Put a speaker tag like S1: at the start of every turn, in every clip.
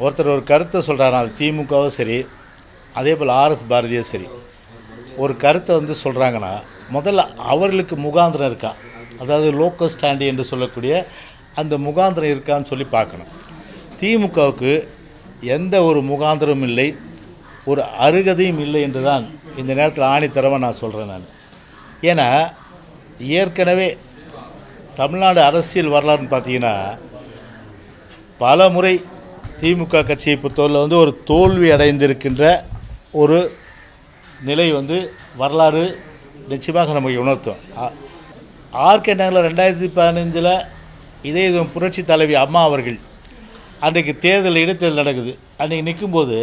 S1: ஒருத்தர் ஒரு கருத்தை சொல்கிறாரு அது திமுகவும் சரி அதே போல் ஆர்எஸ் பாரதியும் சரி. ஒரு கருத்தை வந்து சொல்கிறாங்கன்னா முதல்ல அவர்களுக்கு முகாந்திரம் இருக்கா? அதாவது லோக்கல் ஸ்டாண்டி என்று சொல்லக்கூடிய அந்த முகாந்திரம் இருக்கான்னு சொல்லி பார்க்கணும். திமுகவுக்கு எந்த ஒரு முகாந்திரமும் இல்லை ஒரு அருகதையும் இல்லை என்று தான் இந்த நேரத்தில் ஆணித்தரமாக நான் சொல்கிறேன் நான். ஏன்னா ஏற்கனவே தமிழ்நாடு அரசியல் வரலாறுன்னு பார்த்தீங்கன்னா பல முறை திமுக கட்சியை பொறுத்தவரையில் வந்து ஒரு தோல்வி அடைந்திருக்கின்ற ஒரு நிலை வந்து வரலாறு நிச்சயமாக நமக்கு உணர்த்தும். ஆர்கே நகரில் ரெண்டாயிரத்தி பதினஞ்சில் இதே இது புரட்சி தலைவி அம்மா அவர்கள் அன்றைக்கு தேர்தல் இடைத்தேர்தல் நடக்குது. அன்றைக்கி நிற்கும்போது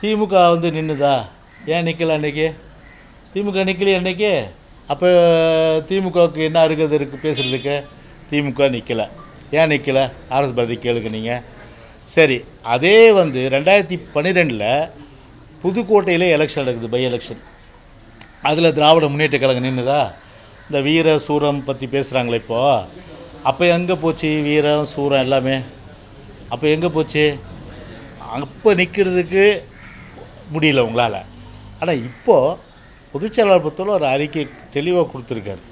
S1: திமுக வந்து நின்றுதா ஏன் நிற்கல அன்றைக்கி? திமுக நிற்கலையே அன்றைக்கி? அப்போ திமுகவுக்கு என்ன இருக்கிறது இருக்குது பேசுகிறதுக்கு திமுக நிற்கலை ஏன் நிற்கல ஆர்எஸ் பாரதி கேளுங்க நீங்கள் சரி அதே வந்து ரெண்டாயிரத்தி பன்னிரெண்டில் புதுக்கோட்டையில் எலெக்ஷன் நடக்குது பை எலெக்ஷன் அதில் திராவிட முன்னேற்ற கழகம் நின்றுதா இந்த வீர சூரம் பற்றி பேசுகிறாங்களே இப்போது அப்போ எங்கே போச்சு வீரம் சூரம் எல்லாமே? அப்போ எங்கே போச்சு? அப்போ நிற்கிறதுக்கு முடியல உங்களால். ஆனால் இப்போது பொதுச்செயலாளர் பொறுத்தவரை ஒரு அறிக்கை தெளிவாக கொடுத்துருக்காரு.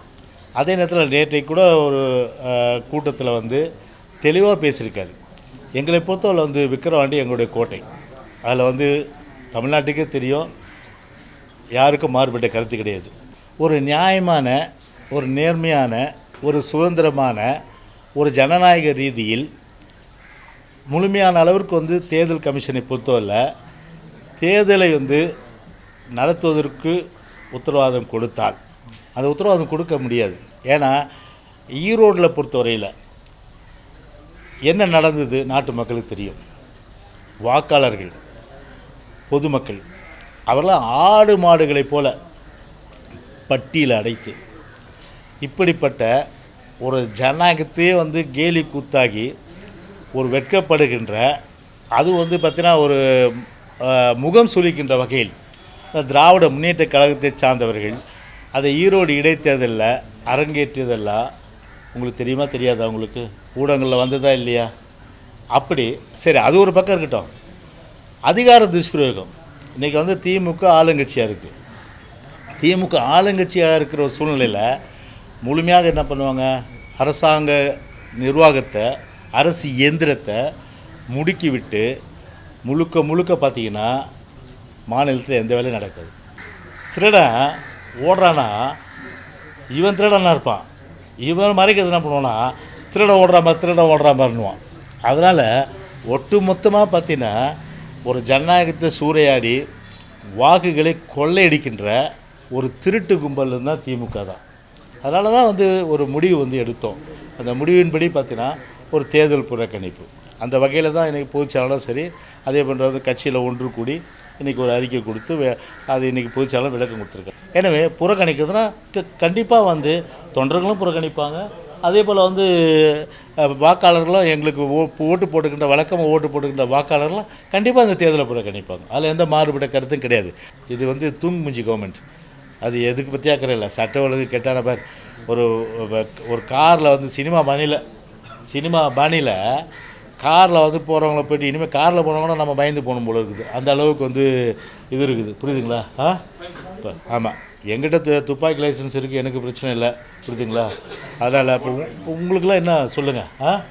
S1: அதே நேரத்தில் நேற்றைக்கு கூட ஒரு கூட்டத்தில் வந்து தெளிவாக பேசியிருக்காரு. எங்களை பொறுத்தவரை வந்து விக்கிரவாண்டி எங்களுடைய கோட்டை. அதில் வந்து தமிழ்நாட்டுக்கே தெரியும். யாருக்கும் மாறுபட்ட கருத்து கிடையாது. ஒரு நியாயமான ஒரு நேர்மையான ஒரு சுதந்திரமான ஒரு ஜனநாயக ரீதியில் முழுமையான அளவிற்கு வந்து தேர்தல் கமிஷனை பொறுத்தவரை தேர்தலை வந்து நடத்துவதற்கு உத்தரவாதம் கொடுத்தால். அந்த உத்தரவாதம் கொடுக்க முடியாது. ஏன்னா ஈரோட்டில் பொறுத்தவரையில் என்ன நடந்தது நாட்டு மக்களுக்கு தெரியும். வாக்காளர்கள் பொதுமக்கள் அவர்களாம் ஆடு மாடுகளைப் போல பட்டியில் அடைத்து இப்படிப்பட்ட ஒரு ஜனநாயகத்தையே வந்து கேலி கூத்தாகி ஒரு வெட்கப்படுகின்ற அது வந்து பார்த்தீங்கன்னா ஒரு முகம் சுழிக்கின்ற வகையில் இந்த திராவிட முன்னேற்ற கழகத்தை சார்ந்தவர்கள் அதை ஈரோடு இடைத்தேர்தலில் அரங்கேற்றியதெல்லாம் உங்களுக்கு தெரியுமா தெரியாதா? உங்களுக்கு ஊடகங்களில் வந்ததா இல்லையா? அப்படி. சரி அது ஒரு பக்கம் இருக்கட்டும். அதிகார துஷ்பிரயோகம். இன்றைக்கி வந்து திமுக ஆளுங்கட்சியாக இருக்குது திமுக ஆளுங்கட்சியாக இருக்கிற ஒரு சூழ்நிலையில் முழுமையாக என்ன பண்ணுவாங்க? அரசாங்க நிர்வாகத்தை அரசு இயந்திரத்தை முடுக்கி விட்டு முழுக்க முழுக்க பார்த்தீங்கன்னா மாநிலத்தில் எந்த வேலையும் நடக்காது. திருடன் ஓடுறானா இவன் திருடனாக இருப்பான். இவன் மறைக்கிறது என்ன பண்ணுவோன்னா திருட ஓடுற மாதிரி திருட ஓடுற மாதிரின்னுவான். அதனால் ஒட்டு மொத்தமாக பார்த்தீங்கன்னா ஒரு ஜனநாயகத்தை சூறையாடி வாக்குகளை கொள்ளையடிக்கின்ற ஒரு திருட்டு கும்பல் திமுக தான். அதனால தான் வந்து ஒரு முடிவு வந்து எடுத்தோம். அந்த முடிவின்படி பார்த்தீங்கன்னா ஒரு தேர்தல் புறக்கணிப்பு. அந்த வகையில் தான் எனக்கு பொதுச்செயலாளரும் சரி அதே போன்ற கட்சியில் ஒன்று கூடி இன்றைக்கி ஒரு அறிக்கை கொடுத்து வே- அது இன்றைக்கி பொதுச்செயலாளர் விளக்கம் கொடுத்துருக்கேன் எனவே புறக்கணிக்கிறதுனா கண்டிப்பாக வந்து தொண்டர்களும் புறக்கணிப்பாங்க. அதே போல் வந்து வாக்காளர்களும் எங்களுக்கு ஓ ஓட்டு போட்டுக்கின்ற வழக்கமாக ஓட்டு போட்டுக்கின்ற வாக்காளர்களும் கண்டிப்பாக இந்த தேர்தலை புறக்கணிப்பாங்க. அதில் எந்த மாறுபட்ட கருத்தும் கிடையாது. இது வந்து தூங்கு கவர்மெண்ட் அது எதுக்கு பற்றி அக்கறை இல்லை. சட்ட ஒழுங்கு கெட்டான பேர் ஒரு ஒரு காரில் வந்து சினிமா பாணியில் சினிமா பாணியில் காரில் வந்து போகிறவங்கள போயிட்டு இனிமேல் காரில் போனவங்கன்னா நம்ம பயந்து போகணும் போல இருக்குது. அந்த அளவுக்கு வந்து இது இருக்குது. புரியுதுங்களா? ஆ? இப்போ ஆமாம் எங்கிட்ட து துப்பாக்கி லைசன்ஸ் இருக்குது எனக்கு பிரச்சனை இல்லை. புரியுதுங்களா? அதனால் இப்போ உங்களுக்குலாம் என்ன? சொல்லுங்கள் ஆ?